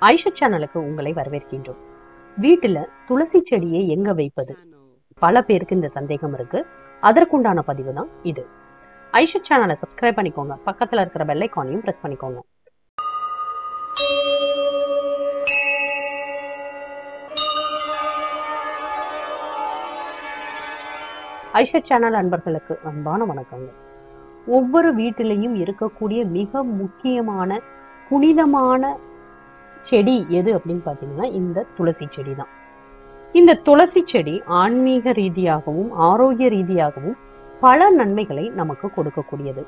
ஐஷா சேனலுக்கு உங்களை வரவேற்கின்றோம். வீட்டுல துளசி செடியை எங்க வைப்பது? பல பேருக்கு இந்த சந்தேகம் இருக்கு. அதற்குண்டான பதிவு தான் இது. ஐஷா சேனலை சப்ஸ்கிரைப் பண்ணிக்கோங்க. பக்கத்துல இருக்கிற பெல் ஐக்கானையும் பிரஸ் பண்ணிக்கோங்க. ஐஷா சேனல் அன்பர்களுக்கு அன்பான வணக்கங்கள். ஒவ்வொரு வீட்டிலையும் இருக்கக்கூடிய மிக முக்கியமான புனிதமான செடி எது அப்படின்னு பார்த்தீங்கன்னா இந்த துளசி செடி தான் இந்த துளசி செடி ஆன்மீக ரீதியாகவும் ஆரோக்கிய ரீதியாகவும் பல நன்மைகளை நமக்கு கொடுக்கக்கூடியது.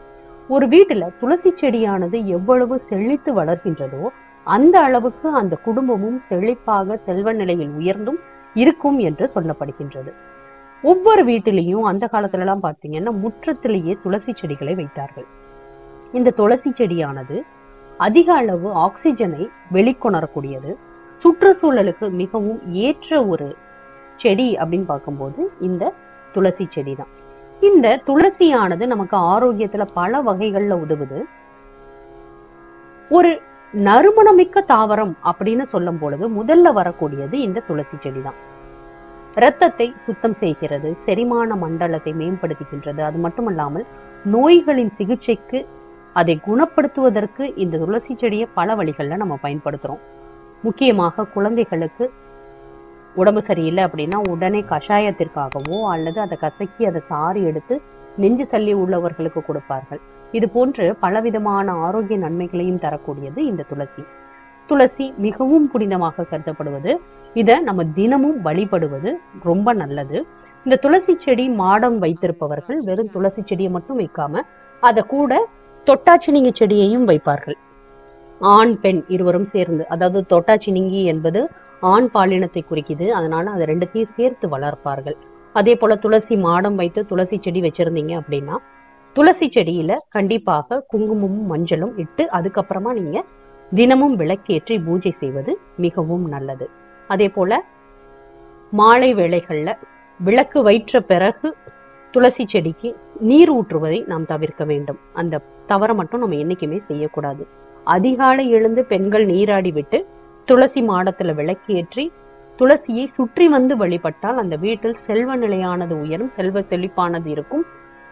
ஒரு வீட்டுல துளசி செடியானது எவ்வளவு செழித்து வளர்கின்றதோ அந்த அளவுக்கு அந்த குடும்பமும் செழிப்பாக செல்வ நிலையில் உயர்ந்தும் இருக்கும் என்று சொல்லப்படுகின்றது. ஒவ்வொரு வீட்டிலையும் அந்த காலத்துல எல்லாம் பார்த்தீங்கன்னா முற்றத்திலேயே துளசி செடிகளை வைத்தார்கள். இந்த துளசி செடியானது அதிக அளவு ஆக்சிஜனை வெளிக்கொணரக்கூடியது. சுற்றுச்சூழலுக்கு மிகவும் ஏற்ற ஒரு செடி அப்படின்னு பார்க்கும்போது இந்த துளசி செடி தான் இந்த துளசியானது நமக்கு ஆரோக்கியத்துல பல வகைகள்ல உதவுது. ஒரு நறுமணமிக்க தாவரம் அப்படின்னு சொல்லும் பொழுது முதல்ல வரக்கூடியது இந்த துளசி செடி தான் இரத்தத்தை சுத்தம் செய்கிறது செரிமான மண்டலத்தை மேம்படுத்துகின்றது. அது மட்டுமல்லாமல் நோய்களின் சிகிச்சைக்கு அதை குணப்படுத்துவதற்கு இந்த துளசி செடியை பல வழிகளில் நம்ம பயன்படுத்துகிறோம் முக்கியமாக குழந்தைகளுக்கு உடம்பு சரியில்லை அப்படின்னா உடனே கஷாயத்திற்காகவோ அல்லது அதை கசக்கி அதை சாறு எடுத்து நெஞ்சு சல்லி உள்ளவர்களுக்கு கொடுப்பார்கள். இது போன்று பலவிதமான ஆரோக்கிய நன்மைகளையும் தரக்கூடியது இந்த துளசி. துளசி மிகவும் புனிதமாக கருதப்படுவது இதை நம்ம தினமும் வழிபடுவது ரொம்ப நல்லது. இந்த துளசி செடி மாடம் வைத்திருப்பவர்கள் வெறும் துளசி செடியை மட்டும் வைக்காம அதை கூட தொட்டாச்சினிங்கி செடியையும் வைப்பார்கள். ஆண் பெண் இருவரும் சேர்ந்து. அதாவது தொட்டாச்சினிங்கி என்பது ஆண் பாலினத்தை குறிக்குது. அதனால அதை ரெண்டுத்தையும் சேர்த்து வளர்ப்பார்கள். அதே போல துளசி மாடம் வைத்து துளசி செடி வச்சிருந்தீங்க அப்படின்னா துளசி செடியில கண்டிப்பாக குங்குமமும் மஞ்சளும் இட்டு அதுக்கப்புறமா நீங்க தினமும் விளக்கேற்றி பூஜை செய்வது மிகவும் நல்லது. அதே போல மாலை வேளைகளில் விளக்கு வயிற்ற பிறகு துளசி செடிக்கு நீர் ஊற்றுவதை நாம் தவிர்க்க வேண்டும். அந்த தவறை மட்டும் நம்ம என்னைக்குமே செய்யக்கூடாது. அதிகாலை எழுந்து பெண்கள் நீராடி விட்டு துளசி மாடத்துல விளக்கேற்றி துளசியை சுற்றி வந்து வழிபட்டால் அந்த வீட்டில் செல்வ நிலையானது உயரும் செல்வ செழிப்பானது இருக்கும்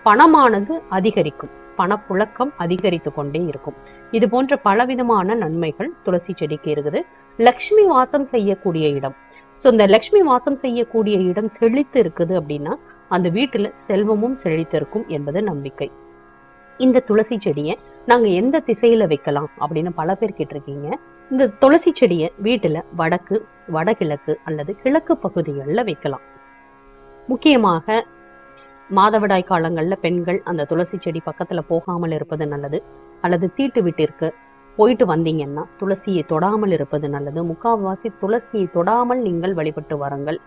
பணமானது அதிகரிக்கும் பணப்புழக்கம் அதிகரித்து கொண்டே இருக்கும். இது போன்ற பலவிதமான நன்மைகள் துளசி செடிக்கு இருக்குது. லக்ஷ்மி வாசம் செய்யக்கூடிய இடம். ஸோ இந்த லக்ஷ்மி வாசம் செய்யக்கூடிய இடம் செழித்து இருக்குது அப்படின்னா அந்த வீட்டுல செல்வமும் செழித்திருக்கும் என்பது நம்பிக்கை. இந்த துளசி செடியை நாங்க எந்த திசையில வைக்கலாம் அப்படின்னு பல பேர் கேட்டிருக்கீங்க. இந்த துளசி செடியை வீட்டுல வடக்கு வடகிழக்கு அல்லது கிழக்கு பகுதிகளில் வைக்கலாம். முக்கியமாக மாதவிடாய் காலங்கள்ல பெண்கள் அந்த துளசி செடி பக்கத்துல போகாமல் இருப்பது நல்லது. அல்லது தீட்டு வீட்டிற்கு போயிட்டு வந்தீங்கன்னா துளசியை தொடாமல் இருப்பது நல்லது. முக்காவாசி துளசியை தொடாமல் நீங்கள் வழிபட்டு வாருங்கள்.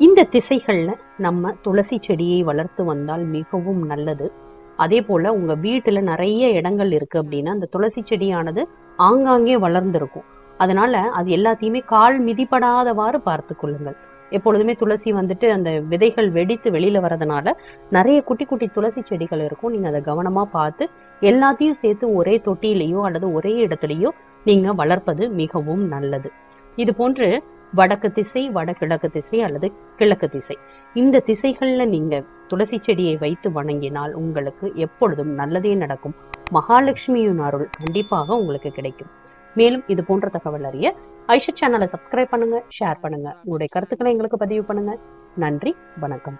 இந்த திசைகள்ல நம்ம துளசி செடியை வளர்த்து வந்தால் மிகவும் நல்லது. அதே போல உங்க வீட்டுல நிறைய இடங்கள் இருக்கு அப்படின்னா அந்த துளசி செடியானது ஆங்காங்கே வளர்ந்துருக்கும். அதனால அது எல்லாத்தையுமே கால் மிதிப்படாதவாறு பார்த்து கொள்ளுங்கள். எப்பொழுதுமே துளசி வந்துட்டு அந்த விதைகள் வெடித்து வெளியில வரதுனால நிறைய குட்டி குட்டி துளசி செடிகள் இருக்கும். நீங்க அதை கவனமா பார்த்து எல்லாத்தையும் சேர்த்து ஒரே தொட்டியிலையோ அல்லது ஒரே இடத்துலையோ நீங்க வளர்ப்பது மிகவும் நல்லது. இது போன்று வடக்கு திசை வடகிழக்கு திசை அல்லது கிழக்கு திசை. இந்த திசைகள்ல நீங்க துளசி செடியை வைத்து வணங்கினால் உங்களுக்கு எப்பொழுதும் நல்லதே நடக்கும். மகாலட்சுமியின் அருள் கண்டிப்பாக உங்களுக்கு கிடைக்கும். மேலும் இது போன்ற தகவல் அறிய ஐஷா சேனலை சப்ஸ்கிரைப் பண்ணுங்க ஷேர் பண்ணுங்க. உங்களுடைய கருத்துக்களை எங்களுக்கு பதிவு பண்ணுங்க. நன்றி வணக்கம்.